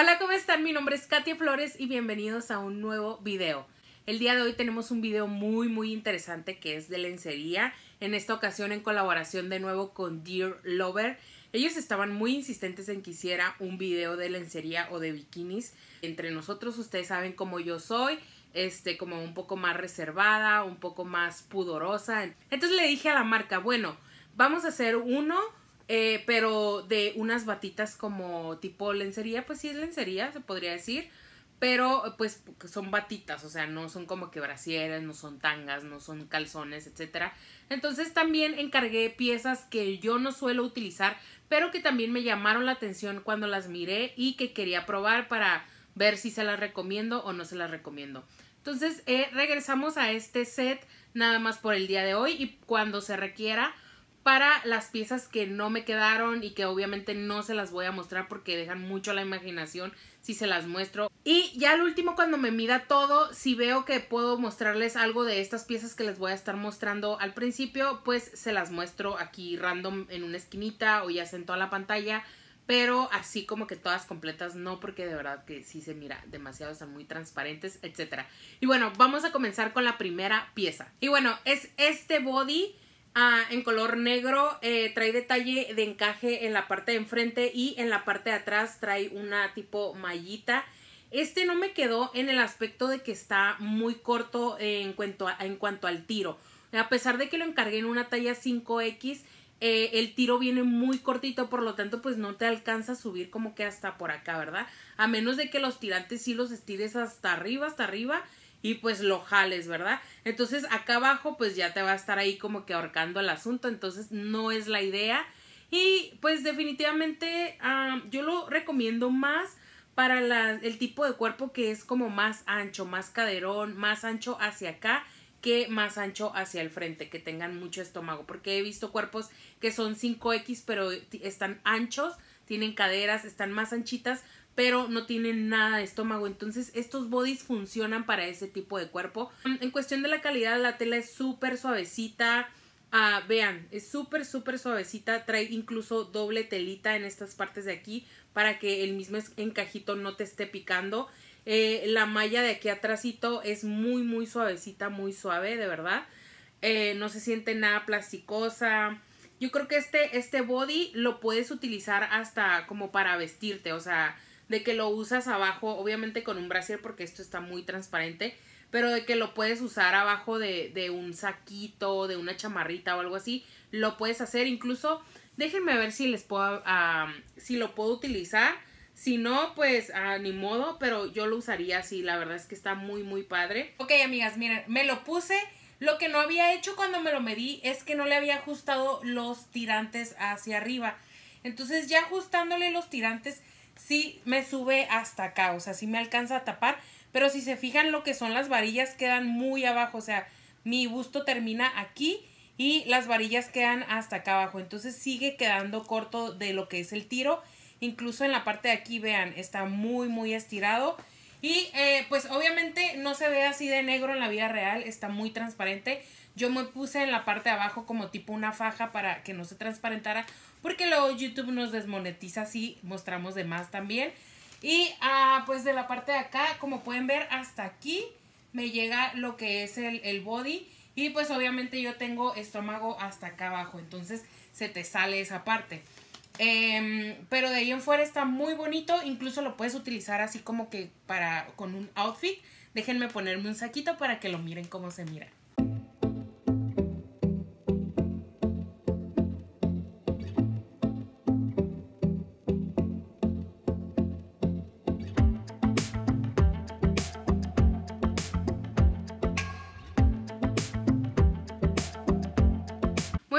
Hola, ¿cómo están? Mi nombre es Katia Flores y bienvenidos a un nuevo video. El día de hoy tenemos un video muy muy interesante que es de lencería, en esta ocasión en colaboración de nuevo con Dear Lover. Ellos estaban muy insistentes en que hiciera un video de lencería o de bikinis. Entre nosotros ustedes saben cómo yo soy, este como un poco más reservada, un poco más pudorosa. Entonces le dije a la marca, bueno, vamos a hacer uno eh, pero de unas batitas como tipo lencería, pues sí es lencería, se podría decir, pero pues son batitas, o sea, no son como que brasieres, no son tangas, no son calzones, etcétera. Entonces también encargué piezas que yo no suelo utilizar, pero que también me llamaron la atención cuando las miré y que quería probar para ver si se las recomiendo o no se las recomiendo. Entonces eh, regresamos a este set nada más por el día de hoy y cuando se requiera para las piezas que no me quedaron y que obviamente no se las voy a mostrar porque dejan mucho la imaginación si se las muestro. Y ya al último cuando me mida todo, si veo que puedo mostrarles algo de estas piezas que les voy a estar mostrando al principio, pues se las muestro aquí random en una esquinita o ya sea en toda la pantalla. Pero así como que todas completas no, porque de verdad que sí se mira demasiado, están muy transparentes, etc. Y bueno, vamos a comenzar con la primera pieza. Y bueno, es este body Ah, en color negro, eh, trae detalle de encaje en la parte de enfrente y en la parte de atrás trae una tipo mallita. Este no me quedó en el aspecto de que está muy corto en cuanto, en cuanto al tiro. A pesar de que lo encargué en una talla 5X, eh, el tiro viene muy cortito, por lo tanto pues no te alcanza a subir como que hasta por acá, ¿verdad? A menos de que los tirantes sí los estires hasta arriba, hasta arriba y pues lo jales, ¿verdad? Entonces acá abajo pues ya te va a estar ahí como que ahorcando el asunto, entonces no es la idea. Y pues definitivamente yo lo recomiendo más para el tipo de cuerpo que es como más ancho, más caderón, más ancho hacia acá que más ancho hacia el frente, que tengan mucho estómago, porque he visto cuerpos que son 5X pero están anchos, tienen caderas, están más anchitas, pero no tienen nada de estómago. Entonces estos bodies funcionan para ese tipo de cuerpo. En cuestión de la calidad, la tela es súper suavecita. Ah, vean, es súper, súper suavecita. Trae incluso doble telita en estas partes de aquí para que el mismo encajito no te esté picando. Eh, la malla de aquí atrásito es muy, muy suavecita, muy suave, de verdad. Eh, no se siente nada plasticosa. Yo creo que este, este body lo puedes utilizar hasta como para vestirte, o sea, de que lo usas abajo, obviamente con un brasier porque esto está muy transparente, pero de que lo puedes usar abajo de, de un saquito, de una chamarrita o algo así, lo puedes hacer. Incluso déjenme ver si les puedo, si lo puedo utilizar. Si no, pues ni modo, pero yo lo usaría así. La verdad es que está muy, muy padre. Ok, amigas, miren, me lo puse. Lo que no había hecho cuando me lo medí es que no le había ajustado los tirantes hacia arriba. Entonces ya ajustándole los tirantes sí me sube hasta acá, o sea, sí me alcanza a tapar, pero si se fijan lo que son las varillas quedan muy abajo, o sea, mi busto termina aquí y las varillas quedan hasta acá abajo, entonces sigue quedando corto de lo que es el tiro, incluso en la parte de aquí, vean, está muy muy estirado. Y eh, pues obviamente no se ve así de negro en la vida real, está muy transparente, yo me puse en la parte de abajo como tipo una faja para que no se transparentara porque luego YouTube nos desmonetiza si mostramos de más también. Y ah, pues de la parte de acá, como pueden ver, hasta aquí me llega lo que es el, body. Y pues obviamente yo tengo estómago hasta acá abajo, entonces se te sale esa parte. Em, pero de ahí en fuera está muy bonito, incluso lo puedes utilizar así como que para con un outfit. Déjenme ponerme un saquito para que lo miren cómo se mira.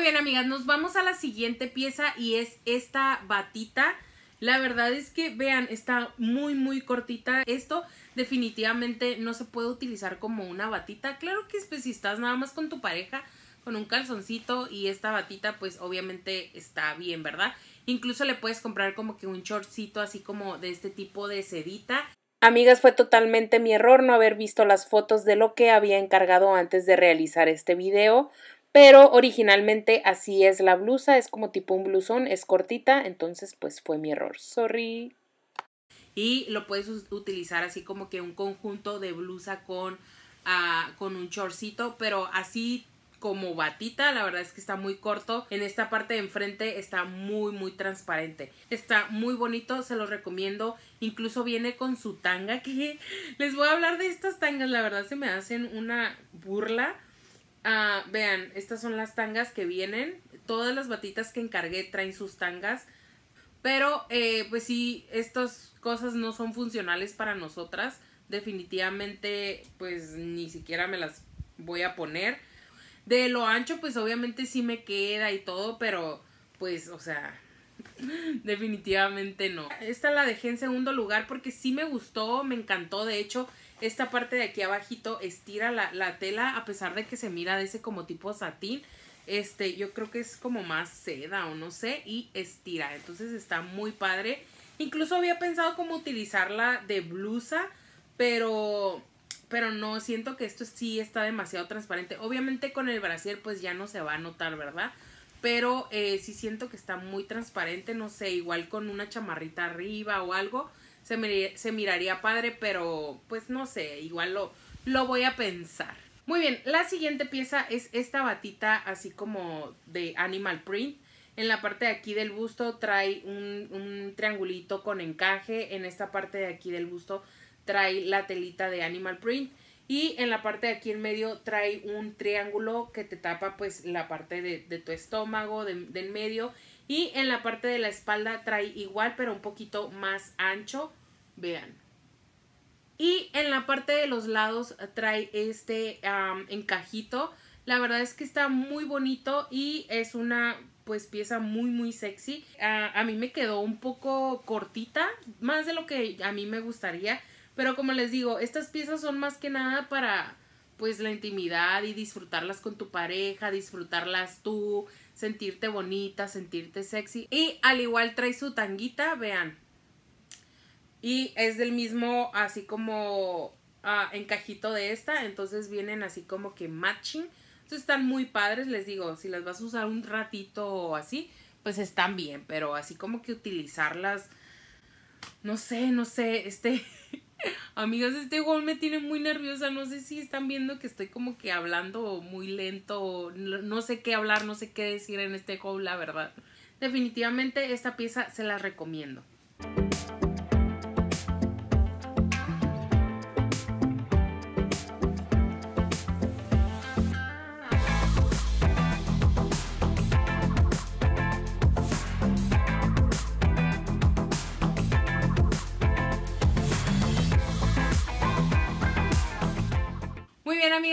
Bien, amigas, nos vamos a la siguiente pieza y es esta batita. La verdad es que, vean, está muy, muy cortita. Esto definitivamente no se puede utilizar como una batita. Claro que pues, si estás nada más con tu pareja, con un calzoncito y esta batita, pues obviamente está bien, ¿verdad? Incluso le puedes comprar como que un shortcito así como de este tipo de sedita. Amigas, fue totalmente mi error no haber visto las fotos de lo que había encargado antes de realizar este video pero originalmente así es la blusa, es como tipo un blusón, es cortita, entonces pues fue mi error, sorry. y lo puedes utilizar así como que un conjunto de blusa con, ah, con un chorcito, pero así como batita, la verdad es que está muy corto. En esta parte de enfrente está muy muy transparente. Está muy bonito, se los recomiendo. Incluso viene con su tanga que les voy a hablar de estas tangas, la verdad se me hacen una burla. Ah, vean, estas son las tangas que vienen. Todas las batitas que encargué traen sus tangas. Pero eh, pues sí, estas cosas no son funcionales para nosotras. Definitivamente pues ni siquiera me las voy a poner. De lo ancho, pues obviamente sí me queda y todo, pero pues, o sea, definitivamente no. Esta la dejé en segundo lugar porque sí me gustó, me encantó. De hecho, esta parte de aquí abajito estira la, la tela a pesar de que se mira de ese como tipo satín. Este, yo creo que es como más seda o no sé, y estira. Entonces está muy padre. Incluso había pensado como utilizarla de blusa, pero pero no, siento que esto sí está demasiado transparente. Obviamente con el brasier pues ya no se va a notar, ¿verdad? Pero eh, sí siento que está muy transparente, no sé, igual con una chamarrita arriba o algo, se, se miraría padre, pero pues no sé, igual lo, lo voy a pensar. Muy bien, la siguiente pieza es esta batita así como de animal print. En la parte de aquí del busto trae un, un triangulito con encaje. En esta parte de aquí del busto trae la telita de animal print y en la parte de aquí en medio trae un triángulo que te tapa pues la parte de, tu estómago del medio. Y en la parte de la espalda trae igual pero un poquito más ancho. Vean. Y en la parte de los lados trae este encajito. La verdad es que está muy bonito y es una pues pieza muy muy sexy. A mí me quedó un poco cortita más de lo que a mí me gustaría pero como les digo, estas piezas son más que nada para pues la intimidad y disfrutarlas con tu pareja, disfrutarlas tú, sentirte bonita, sentirte sexy. Y al igual trae su tanguita, vean. Y es del mismo así como ah, encajito de esta, entonces vienen así como que matching. Entonces están muy padres, les digo, si las vas a usar un ratito o así, pues están bien, pero así como que utilizarlas, no sé, no sé, este... Amigas, este gol me tiene muy nerviosa. No sé si están viendo que estoy como que hablando muy lento. No sé qué hablar, no sé qué decir en este gol, la verdad. Definitivamente esta pieza se la recomiendo.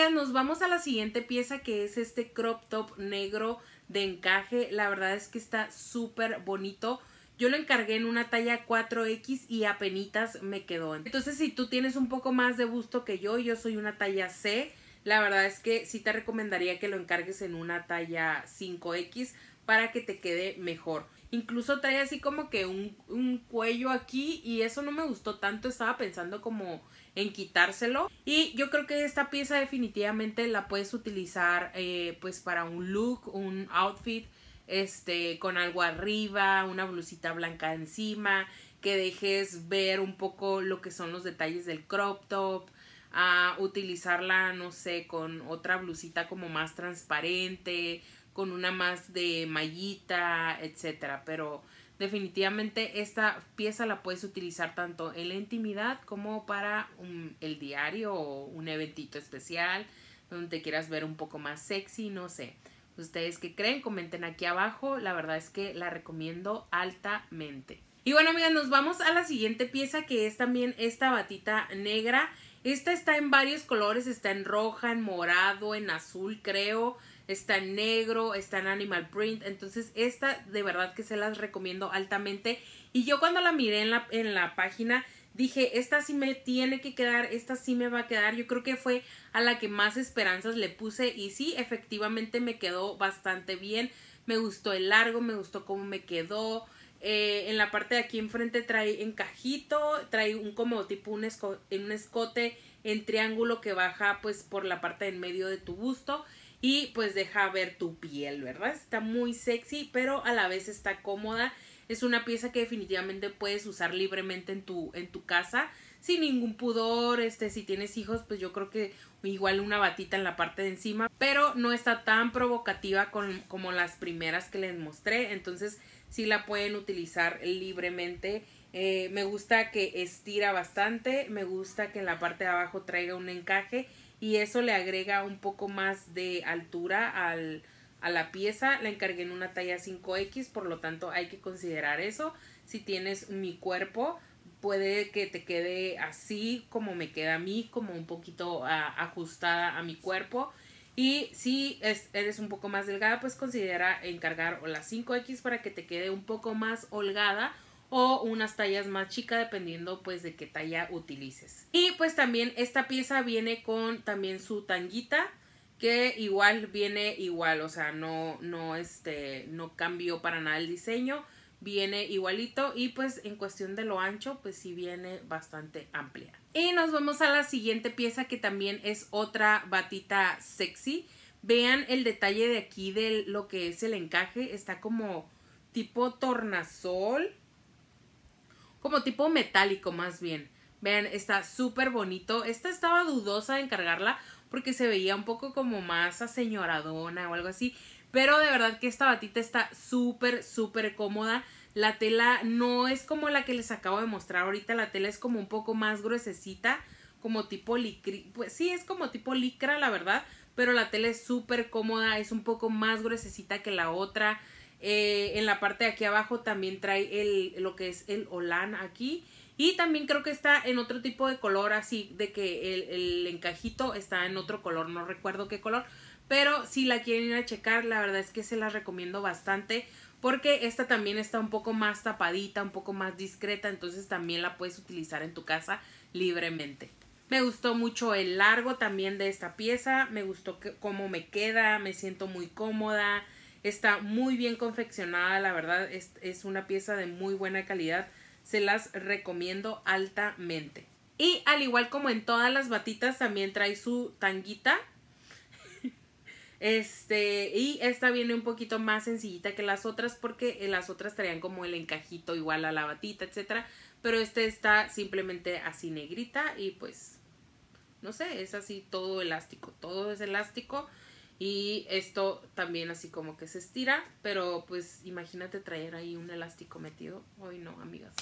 Nos vamos a la siguiente pieza que es este crop top negro de encaje. La verdad es que está súper bonito. Yo lo encargué en una talla 4X y apenas me quedó. Entonces si tú tienes un poco más de gusto que yo, yo soy una talla C. La verdad es que sí te recomendaría que lo encargues en una talla 5X para que te quede mejor. Incluso trae así como que un, un cuello aquí y eso no me gustó tanto. Estaba pensando como en quitárselo. Y yo creo que esta pieza definitivamente la puedes utilizar eh, pues para un look, un outfit, este, con algo arriba, una blusita blanca encima, que dejes ver un poco lo que son los detalles del crop top, a utilizarla, no sé, con otra blusita como más transparente, con una más de mallita, etcétera, pero definitivamente esta pieza la puedes utilizar tanto en la intimidad como para el diario o un eventito especial donde te quieras ver un poco más sexy, no sé. ¿Ustedes qué creen? Comenten aquí abajo. La verdad es que la recomiendo altamente. Y bueno, amigas, nos vamos a la siguiente pieza que es también esta batita negra. Esta está en varios colores, está en roja, en morado, en azul, creo está en negro, está en animal print, entonces esta de verdad que se las recomiendo altamente. Y yo cuando la miré en la, en la página dije, esta sí me tiene que quedar, esta sí me va a quedar, yo creo que fue a la que más esperanzas le puse. Y sí, efectivamente me quedó bastante bien, me gustó el largo, me gustó cómo me quedó, eh, en la parte de aquí enfrente trae encajito, trae un como tipo un, escote en triángulo que baja pues por la parte del medio de tu busto y pues deja ver tu piel, ¿verdad? Está muy sexy, pero a la vez está cómoda. Es una pieza que definitivamente puedes usar libremente en tu, en tu casa sin ningún pudor, este, si tienes hijos, pues yo creo que igual una batita en la parte de encima, pero no está tan provocativa como las primeras que les mostré, entonces sí la pueden utilizar libremente. Eh, me gusta que estira bastante, me gusta que en la parte de abajo traiga un encaje y eso le agrega un poco más de altura al, a la pieza. La encargué en una talla 5X, por lo tanto hay que considerar eso. Si tienes mi cuerpo, puede que te quede así como me queda a mí, como un poquito ah, ajustada a mi cuerpo. Y si eres un poco más delgada, pues considera encargar la 5X para que te quede un poco más holgada o unas tallas más chicas dependiendo pues de qué talla utilices. Y pues también esta pieza viene con también su tanguita que igual viene igual, o sea, no no este no cambió para nada el diseño viene igualito y pues en cuestión de lo ancho pues sí viene bastante amplia. Y nos vamos a la siguiente pieza que también es otra batita sexy. Vean el detalle de aquí de lo que es el encaje, está como tipo tornasol, como tipo metálico más bien. Vean, está súper bonito. Esta estaba dudosa de encargarla porque se veía un poco como más aseñoradona o algo así. Pero de verdad que esta batita está súper, súper cómoda. La tela no es como la que les acabo de mostrar ahorita. La tela es como un poco más gruesecita. Como tipo licra. Pues sí, es como tipo licra, la verdad. Pero la tela es súper cómoda. Es un poco más gruesecita que la otra. Eh, en la parte de aquí abajo también trae el, lo que es el holan aquí. Y también creo que está en otro tipo de color, así de que el, el encajito está en otro color. No recuerdo qué color pero si la quieren ir a checar, la verdad es que se las recomiendo bastante porque esta también está un poco más tapadita, un poco más discreta, entonces también la puedes utilizar en tu casa libremente. Me gustó mucho el largo también de esta pieza, me gustó cómo me queda, me siento muy cómoda, está muy bien confeccionada, la verdad es, es una pieza de muy buena calidad, se las recomiendo altamente. Y al igual como en todas las batitas también trae su tanguita este, y esta viene un poquito más sencillita que las otras porque las otras traían como el encajito igual a la batita, etcétera. Pero este está simplemente así negrita y pues, no sé, es así todo elástico, todo es elástico. Y esto también así como que se estira, pero pues imagínate traer ahí un elástico metido. Hoy no, amigas.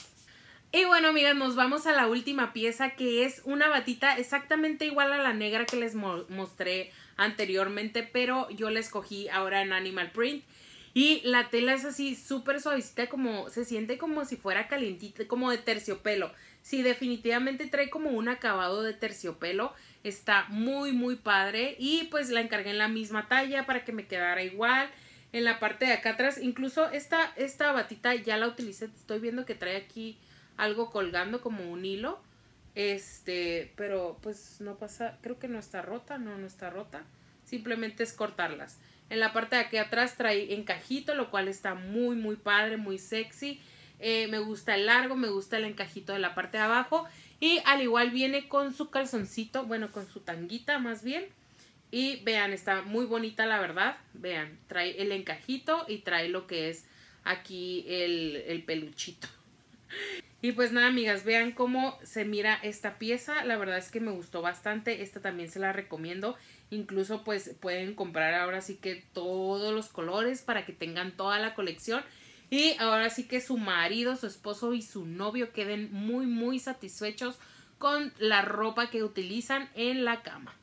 Y bueno, amigas, nos vamos a la última pieza que es una batita exactamente igual a la negra que les mostré anteriormente, pero yo la escogí ahora en Animal Print. Y la tela es así súper suavecita, como se siente como si fuera calientita, como de terciopelo. Sí, definitivamente trae como un acabado de terciopelo. Está muy, muy padre. Y pues la encargué en la misma talla para que me quedara igual. En la parte de acá atrás, incluso esta, esta batita ya la utilicé. Estoy viendo que trae aquí algo colgando como un hilo. Este, pero pues no pasa, creo que no está rota, no, no está rota. Simplemente es cortarlas. En la parte de aquí atrás trae encajito, lo cual está muy, muy padre, muy sexy. Eh, me gusta el largo, me gusta el encajito de la parte de abajo. Y al igual viene con su calzoncito, bueno, con su tanguita más bien. Y vean, está muy bonita la verdad. Vean, trae el encajito y trae lo que es aquí el, el peluchito. Y pues nada, amigas, vean cómo se mira esta pieza. La verdad es que me gustó bastante. Esta también se la recomiendo. Incluso pues pueden comprar ahora sí que todos los colores para que tengan toda la colección. Y ahora sí que su marido, su esposo y su novio queden muy muy satisfechos con la ropa que utilizan en la cama.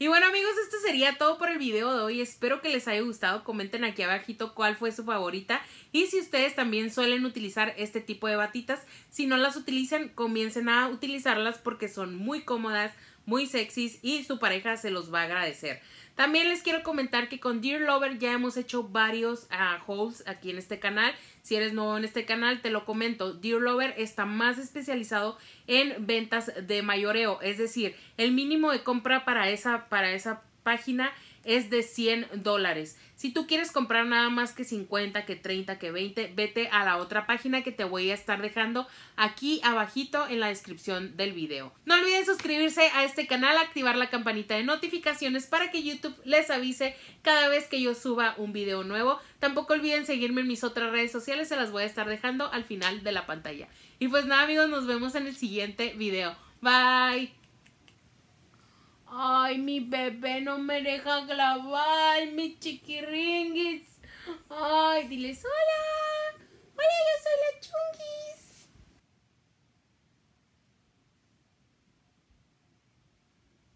Y bueno amigos, esto sería todo por el video de hoy. Espero que les haya gustado. Comenten aquí abajito cuál fue su favorita. Y si ustedes también suelen utilizar este tipo de batitas, si no las utilizan, comiencen a utilizarlas porque son muy cómodas, muy sexys y su pareja se los va a agradecer. También les quiero comentar que con Dear Lover ya hemos hecho varios uh, hauls aquí en este canal. Si eres nuevo en este canal, te lo comento. Dear Lover está más especializado en ventas de mayoreo. Es decir, el mínimo de compra para esa, para esa página es de 100 dólares. Si tú quieres comprar nada más que 50, que 30, que 20, vete a la otra página que te voy a estar dejando aquí abajito en la descripción del video. No olviden suscribirse a este canal, activar la campanita de notificaciones para que YouTube les avise cada vez que yo suba un video nuevo. Tampoco olviden seguirme en mis otras redes sociales, se las voy a estar dejando al final de la pantalla. Y pues nada amigos, nos vemos en el siguiente video. Bye. Ay, mi bebé no me deja grabar, mis chiquiringuis. Ay, diles hola. Hola, yo soy la chunguis.